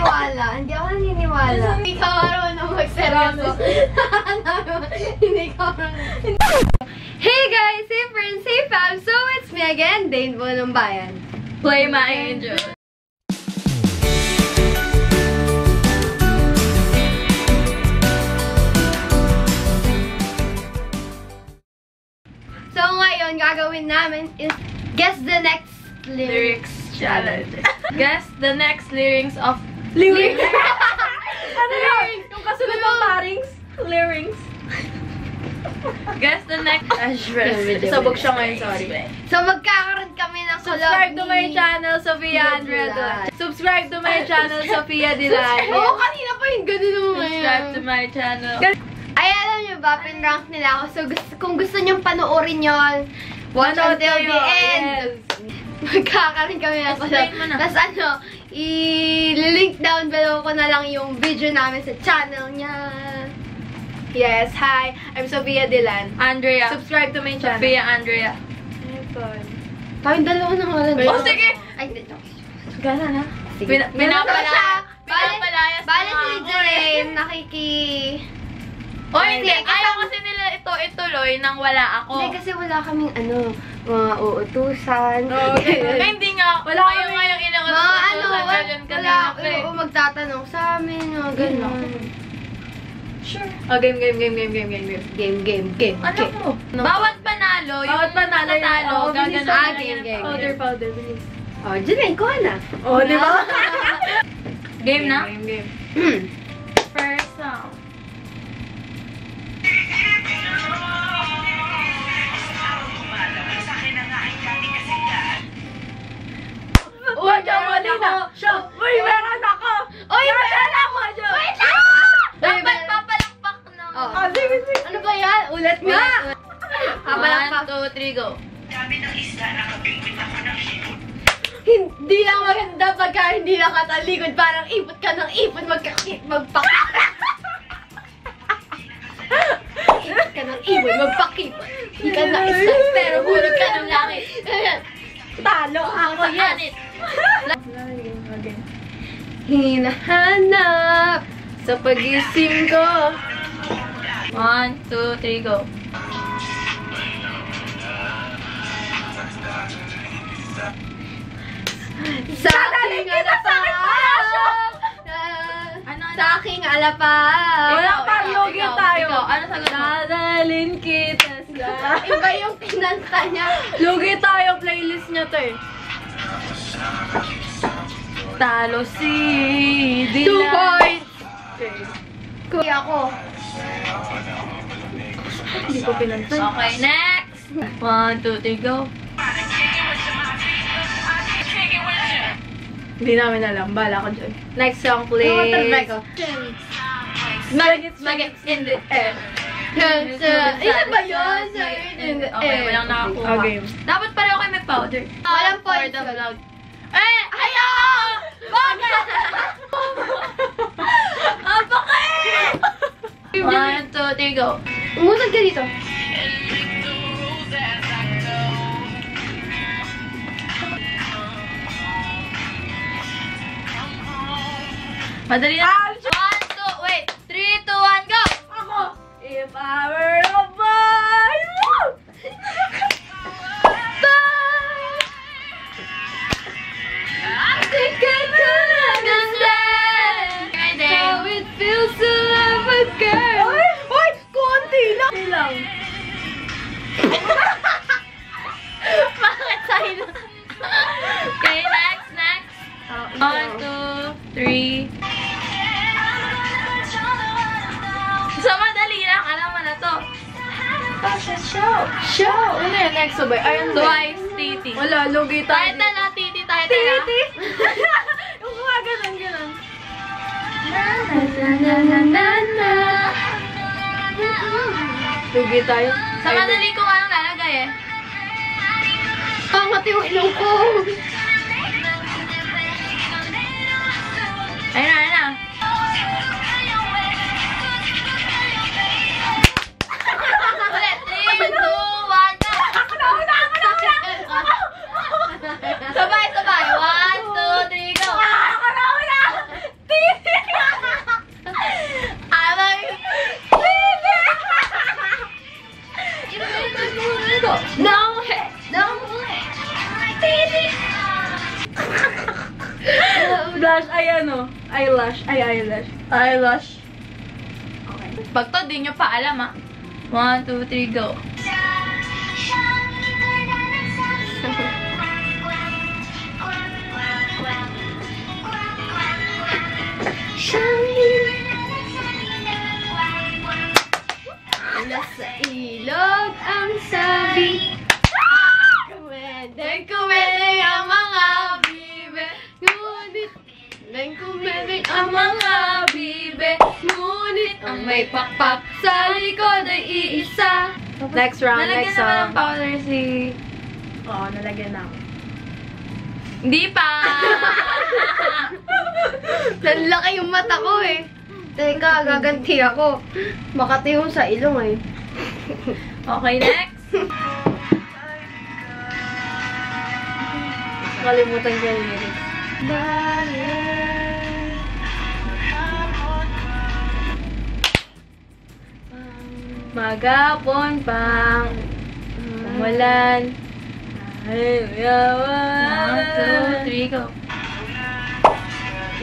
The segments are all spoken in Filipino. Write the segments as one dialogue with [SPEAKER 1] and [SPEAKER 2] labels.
[SPEAKER 1] naniniwala. Hindi ako naniniwala. Hindi ka marunong magseryoso. Hindi ka marunong. Hey guys! Hey friends! Hey fam! So it's me again, Dane po ng Bayan.
[SPEAKER 2] Play my angel.
[SPEAKER 1] So ngayon, gagawin namin is guess the next lyrics.
[SPEAKER 2] Lyrics challenge. Guess the next lyrics of
[SPEAKER 1] Lyrics!
[SPEAKER 2] ano yun? Yung kasunod ng parings? Lyrics. Guess the next... Ashres. Sabog siya ngayon, sorry.
[SPEAKER 1] So magkakaroon kami ng
[SPEAKER 2] Subscribe to my channel, Sophia
[SPEAKER 1] Sophia
[SPEAKER 2] Andrea. Subscribe to my channel, Sophia Dilay.
[SPEAKER 1] Oo, kanina pa yung ganun mo
[SPEAKER 2] Subscribe to
[SPEAKER 1] ngayon.
[SPEAKER 2] my channel.
[SPEAKER 1] Ay, alam nyo ba, pinrank nila ako. So, kung gusto nyo panoorin yun, watch until the end.
[SPEAKER 2] yes.
[SPEAKER 1] Magkakaroon kami ng. Tapos ano, i-link down below ko na lang yung video namin sa channel niya.
[SPEAKER 2] Yes, hi. I'm Sophia Dilan.
[SPEAKER 3] Andrea.
[SPEAKER 2] Subscribe to my channel.
[SPEAKER 3] Sophia Andrea.
[SPEAKER 1] Tayong dalawa na nga lang.
[SPEAKER 2] Oh, sige.
[SPEAKER 1] Ay, hindi.
[SPEAKER 2] Gana na.
[SPEAKER 1] Sige.
[SPEAKER 3] Pina- pinapala- pinapalayas
[SPEAKER 1] bale si Jelaine, nakiki...
[SPEAKER 3] O hindi,
[SPEAKER 1] Hindi,
[SPEAKER 3] ayaw kasi nila ito ituloy nang wala ako.
[SPEAKER 1] Hindi, kasi wala kaming ano, mga uutusan.
[SPEAKER 2] Oo, ganun.
[SPEAKER 3] Eh, hindi nga.
[SPEAKER 2] Wala
[SPEAKER 3] kayo nga yung inangat
[SPEAKER 1] Mga ano, wala, oo, magtatanong sa amin, mga ganun.
[SPEAKER 3] Sure.
[SPEAKER 2] Oh, game, game, game, game, game, game, game.
[SPEAKER 1] Game, game, game.
[SPEAKER 3] Ano
[SPEAKER 1] Okay.
[SPEAKER 3] mo? Bawat panalo, yung
[SPEAKER 2] Bawat panalo,
[SPEAKER 3] nanalo,
[SPEAKER 2] oo, bilis.
[SPEAKER 3] gaganon
[SPEAKER 1] Ah, game, game.
[SPEAKER 2] Powder, powder, bilis.
[SPEAKER 1] Oh, Jelaine, kuha na.
[SPEAKER 2] Oh, di ba?
[SPEAKER 3] Game na?
[SPEAKER 2] Game, game.
[SPEAKER 3] First sound.
[SPEAKER 2] Na. Shop. Uy, meron ako.
[SPEAKER 1] Uy,
[SPEAKER 2] meron ako.
[SPEAKER 1] Wait lang!
[SPEAKER 3] Dapat papalakpak na.
[SPEAKER 1] Oh.
[SPEAKER 2] Ah, sige, sige.
[SPEAKER 1] Ano ba yan? Ulat nga! Habalang
[SPEAKER 3] One, two, three, go.
[SPEAKER 1] Hindi lang maganda pagka hindi nakatalikod. Parang ipot ka ng ipot. Magkakit, magpak... ipot ka ng ipot, magpakipot. Hindi ka na isa, pero hulog ka ng langit.
[SPEAKER 2] Talo ako, yes.
[SPEAKER 3] Anit.
[SPEAKER 1] Hinahanap
[SPEAKER 2] Sa pagising ko.
[SPEAKER 3] One, two, three, go.
[SPEAKER 1] sa aking alapang. Sa aking alapang.
[SPEAKER 2] Wala
[SPEAKER 3] Ikaw,
[SPEAKER 2] pa,
[SPEAKER 3] ikaw,
[SPEAKER 2] lugi
[SPEAKER 3] ikaw,
[SPEAKER 2] tayo.
[SPEAKER 3] ikaw. Ano sagot mo?
[SPEAKER 2] Dadalin kita sa...
[SPEAKER 1] Iba yung kinanta niya.
[SPEAKER 2] Lugi tayo, playlist niya to eh. Talo si Dilan.
[SPEAKER 1] Two points.
[SPEAKER 2] Okay.
[SPEAKER 1] Ako.
[SPEAKER 2] Hindi ko pinantay.
[SPEAKER 3] Okay, next. One, two, three, go.
[SPEAKER 2] Hindi namin alam. Bala ko dyan. Next song, please.
[SPEAKER 3] Maggots, maggots in the air.
[SPEAKER 1] Isa ba yun?
[SPEAKER 3] Okay, walang nakakuha.
[SPEAKER 2] Okay.
[SPEAKER 3] Dapat pareho kayo may powder.
[SPEAKER 1] Walang
[SPEAKER 3] For
[SPEAKER 1] points
[SPEAKER 3] the
[SPEAKER 1] yun.
[SPEAKER 3] vlog. Eh! Ayaw! Bakit? Ah, bakit? One, two, three, go.
[SPEAKER 1] Umusag ka dito.
[SPEAKER 3] Madali na.
[SPEAKER 2] Ah,
[SPEAKER 3] okay, next, next. One, two, three. Sa madali lang, alam mo na to.
[SPEAKER 2] Show! Show! Ano yun? Next sabay? Ayun?
[SPEAKER 3] Twice, titi.
[SPEAKER 2] Wala, lugi tayo.
[SPEAKER 3] Tayo tala, titi, tayo tala.
[SPEAKER 2] Titi! Yung mga ganun, ganun.
[SPEAKER 1] Na na na na na.
[SPEAKER 2] Lugi tayo.
[SPEAKER 3] Sa madali ko
[SPEAKER 1] Pangat yung ilong ko.
[SPEAKER 2] Eyelash, ay ano? Eyelash, ay eyelash. Eyelash. Okay.
[SPEAKER 3] Pag to, di nyo pa alam ah. One, two, three, go.
[SPEAKER 1] Mula sa ilog ang sabi. Kumedeng, kumedeng ang mga kumedeng, kumedeng ang mga bibe. Ngunit, ang may pakpak sa likod ay iisa. Next round,
[SPEAKER 3] Nalagyan
[SPEAKER 1] next
[SPEAKER 3] naman
[SPEAKER 1] song.
[SPEAKER 3] ng powder si...
[SPEAKER 2] Oo, nalagyan na ako.
[SPEAKER 3] Hindi pa!
[SPEAKER 1] Lalaki yung mata ko eh. Teka, gaganti ako. Makati yung sa ilong eh.
[SPEAKER 3] okay, next.
[SPEAKER 2] Nakalimutan ko yung lyrics. Magapon pang umulan. Ay,
[SPEAKER 3] One, two, three, go.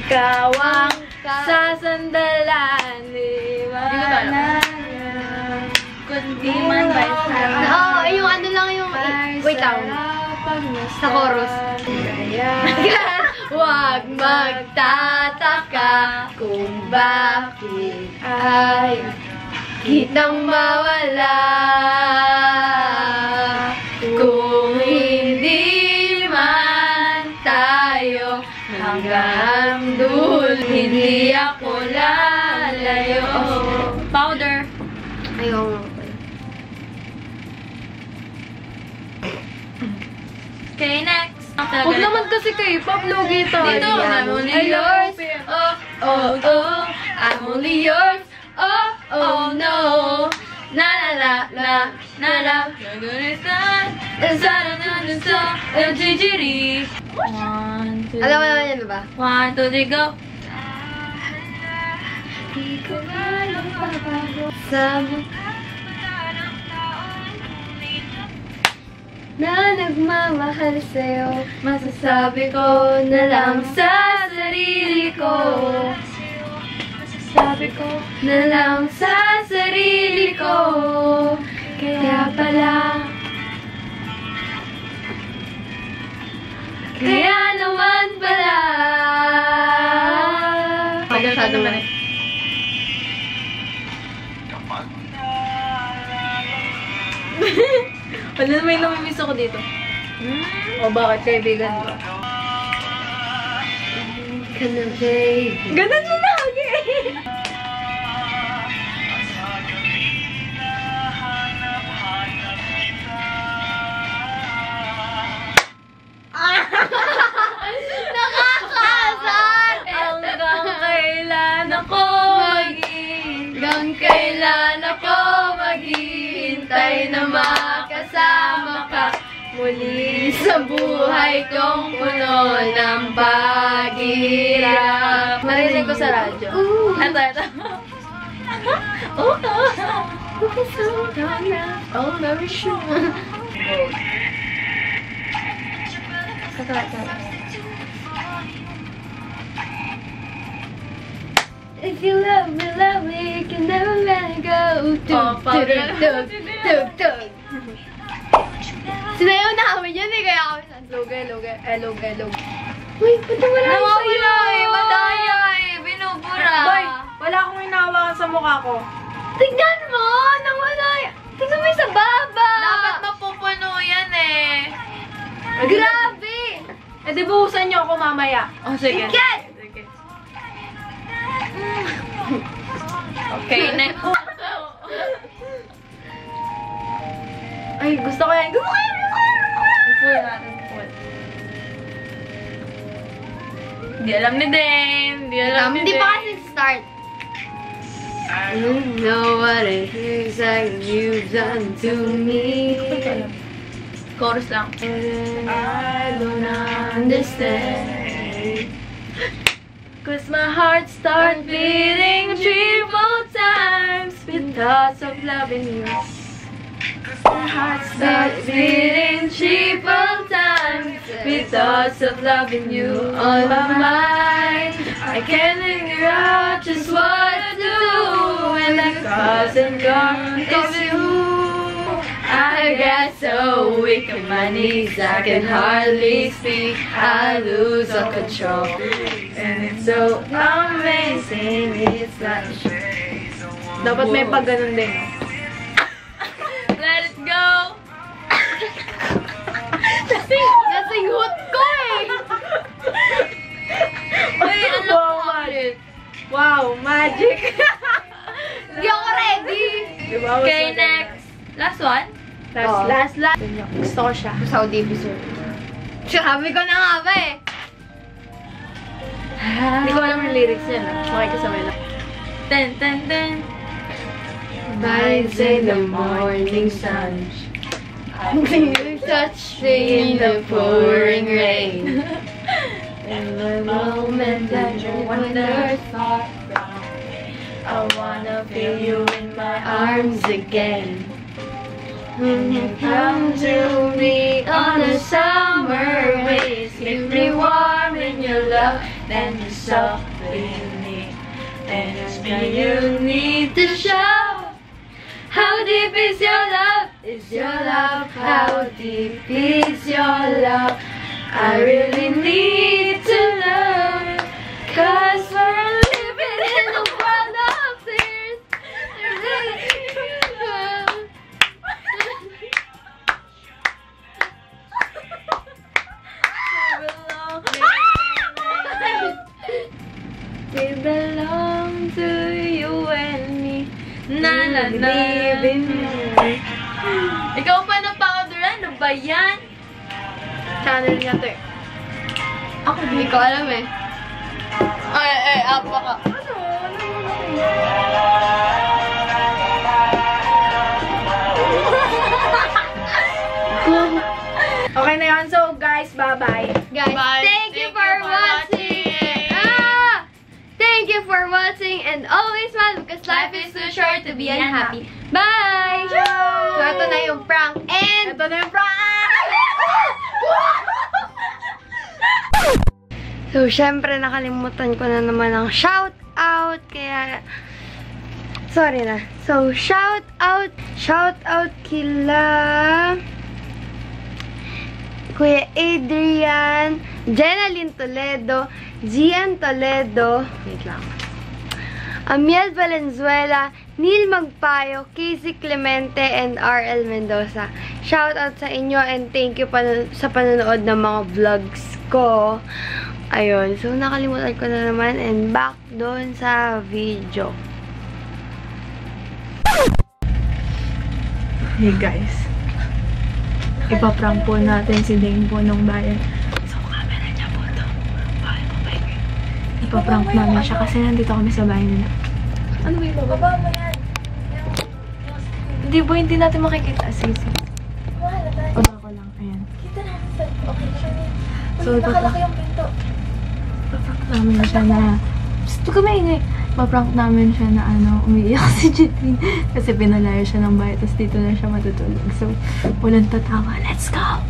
[SPEAKER 2] Ikaw ang sasandalan.
[SPEAKER 3] Alam. Kundi man by
[SPEAKER 1] Oo, oh, yung ano lang yung... Wait lang. Sa chorus.
[SPEAKER 2] Kaya,
[SPEAKER 1] Huwag magtataka kung bakit ay kitang mawala.
[SPEAKER 2] Huwag naman kasi K-pop, logi tayo.
[SPEAKER 3] Dito, I'm only yours. Oh,
[SPEAKER 1] Oh, oh, I'm only yours. Oh, oh, no. Na, na, na, na, na, na.
[SPEAKER 3] Sana na na sa LGGD. One, two,
[SPEAKER 1] Alam mo naman yan, ba?
[SPEAKER 3] One, two, three, go.
[SPEAKER 1] Sa na nagmamahal sa'yo. Masasabi ko na lang sa sarili ko. Masasabi ko na lang sa sarili ko
[SPEAKER 2] Wala na may namimiss ako dito. O bakit kaibigan ko? Ganun mo lagi!
[SPEAKER 1] Sa buhay kong puno ng
[SPEAKER 2] Narinig ko sa radyo.
[SPEAKER 1] Ooh.
[SPEAKER 2] Ito, ito.
[SPEAKER 1] Oh, oh, very sure.
[SPEAKER 2] Ito, ito.
[SPEAKER 1] If you love me, love me, you can never let go.
[SPEAKER 3] Oh, pag-
[SPEAKER 1] tug, tug, tug, tug. Sinayaw namin yun eh, kaya kami sa
[SPEAKER 2] Lugay, lugay. Eh, lugay, lugay.
[SPEAKER 1] Uy, ba't nawala yun
[SPEAKER 3] Nawawala
[SPEAKER 1] sa'yo?
[SPEAKER 3] eh. Madaya eh. Binubura.
[SPEAKER 2] Boy, wala akong hinahawakan sa mukha ko.
[SPEAKER 1] Tignan mo! Nawala yun. Tignan mo yung sa baba!
[SPEAKER 3] Dapat mapupuno yan eh.
[SPEAKER 1] Grabe!
[SPEAKER 2] Eh, di buhusan niyo ako mamaya.
[SPEAKER 3] Oh, sige.
[SPEAKER 1] Ikat!
[SPEAKER 2] Sige.
[SPEAKER 3] Okay, next.
[SPEAKER 2] Ay, gusto ko yan. Gusto ko yan!
[SPEAKER 3] Full natin, full. Di alam ni Den. Di alam ni
[SPEAKER 1] Hindi
[SPEAKER 3] Den.
[SPEAKER 1] pa kasi start. I don't know what it is that you've done to me.
[SPEAKER 3] Chorus lang.
[SPEAKER 1] I don't understand.
[SPEAKER 2] Cause my heart starts beating triple times with thoughts of loving you. My heart starts beating triple
[SPEAKER 3] time with thoughts of loving you on my mind, I can't figure out just what to do when the cause and gone is you. I get so weak on my knees, I can hardly speak. I lose all control, and it's so amazing. It's like
[SPEAKER 2] Dapat may din.
[SPEAKER 1] Nasinghot ko eh!
[SPEAKER 3] Uy, ano
[SPEAKER 2] Wow,
[SPEAKER 3] ulit?
[SPEAKER 2] Wow, magic!
[SPEAKER 1] Hindi ako ready!
[SPEAKER 2] diba?
[SPEAKER 3] Okay, next. Last one.
[SPEAKER 2] Last,
[SPEAKER 1] Oo.
[SPEAKER 2] last, last. Gusto ko siya.
[SPEAKER 1] Saudi episode. Sinabi ko na nga ba eh.
[SPEAKER 2] Hindi ko alam yung lyrics niya. no? Makikasabay lang.
[SPEAKER 3] Ten, ten, ten.
[SPEAKER 1] Vibes in the morning sun. You touch me in the pouring rain.
[SPEAKER 3] In the moment that you wander far from I wanna feel you in my arms again. When you come to me on a summer breeze, keep me warm in your love, then you softly me. And it's me you need to show. How deep is your love? Is your love? How deep is your love? I really need to know. Cause we're living in a world of fears. We belong to you and me. Na na na. Ikaw pa na powderan? Ano ba yan?
[SPEAKER 2] Channel niya to eh.
[SPEAKER 1] Ako hindi ko alam eh. Ay, ay, apa ka.
[SPEAKER 2] Okay na yun. So, guys, bye-bye.
[SPEAKER 1] Guys,
[SPEAKER 3] Bye.
[SPEAKER 1] thank, you for, watching. Ah! Thank you for watching and always smile because life is too short to be unhappy. Bye! So, ito na yung prank and...
[SPEAKER 2] Ito na yung prank!
[SPEAKER 1] So, syempre, nakalimutan ko na naman ang shout out. Kaya, sorry na. So, shout out, shout out kila Kuya Adrian, Jenaline Toledo, Gian Toledo, wait lang. Amiel Valenzuela, Neil Magpayo, Casey Clemente, and RL Mendoza. Shout out sa inyo and thank you pan sa panonood ng mga vlogs ko. Ayun. So, nakalimutan ko na naman and back doon sa video.
[SPEAKER 2] Hey guys, ipaprank po natin si Dane po nung bayan. So, camera niya po to. Bakit po ba yun? Ipaprank namin siya kasi nandito kami sa bahay nila. Ano ba yung baba mo yan? Hindi po, hindi natin makikita. Sige, sige. Baba ko lang, ayan.
[SPEAKER 3] Kita namin sa... Okay.
[SPEAKER 2] So, ipaprank,
[SPEAKER 3] yung pinto.
[SPEAKER 2] ipaprank namin siya na... Huwag ka maingay. Ipaprank namin siya na ano, umiiyak si Jitin. Kasi pinalayo siya ng bahay, tapos dito na siya matutulog. So, walang tatawa. Let's go!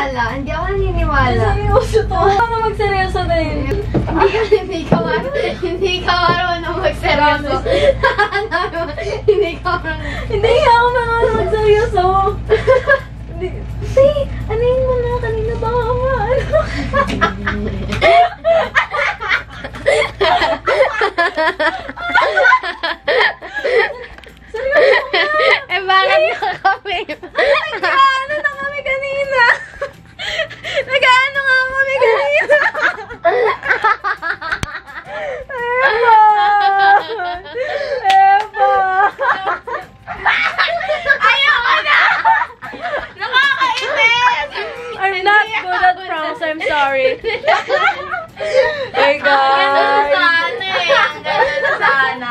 [SPEAKER 1] Naniniwala. Hindi ako naniniwala.
[SPEAKER 3] Seryoso to. Paano magseryoso na yun?
[SPEAKER 1] Hindi ka, hindi ka, hindi ka marunong magseryoso. hindi ka marunong.
[SPEAKER 3] Hindi nga ako marunong magseryoso. Hindi. Kasi, ano yun mo na kanina ba ako ano?
[SPEAKER 1] eh, bakit ka kami?
[SPEAKER 3] Nag-ano na kami kanina? Nag-ano nga kami kanina? Eva! Ayoko na! Nakakainis!
[SPEAKER 2] I'm not good at pranks. I'm sorry. Hey
[SPEAKER 3] Ang ganda na
[SPEAKER 2] guys.
[SPEAKER 3] sana eh. Ang ganda na sana.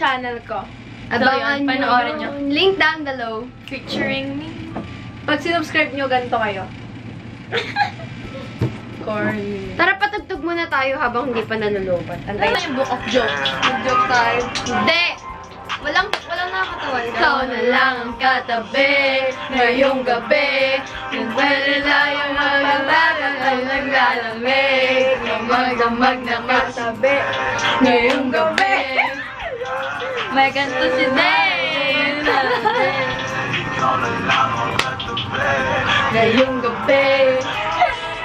[SPEAKER 2] Channel ko.
[SPEAKER 1] Abangan
[SPEAKER 2] yun, panoorin nyo.
[SPEAKER 1] Link down below.
[SPEAKER 2] Featuring me. Pag sinubscribe nyo, ganito kayo. Corny.
[SPEAKER 1] Tara, patugtog muna tayo habang hindi pa nalulubat.
[SPEAKER 2] Ano
[SPEAKER 1] Antay.
[SPEAKER 2] yung book of joke?
[SPEAKER 1] Mag-joke tayo. Hindi! Walang, walang nakakatawa. Ikaw na lang ang katabi ngayong gabi. Kung pwede tayong maglalakad naglalamig. Magdamag na katabi ngayong gabi. May ganito si Dane. Ngayong gabi.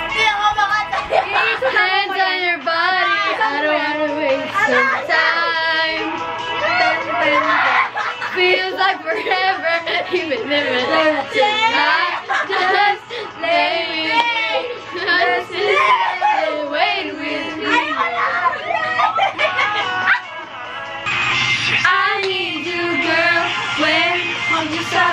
[SPEAKER 3] Hindi ako
[SPEAKER 1] hands on your body. I don't wanna waste some time. Feels like forever, even if it's just. Just you say?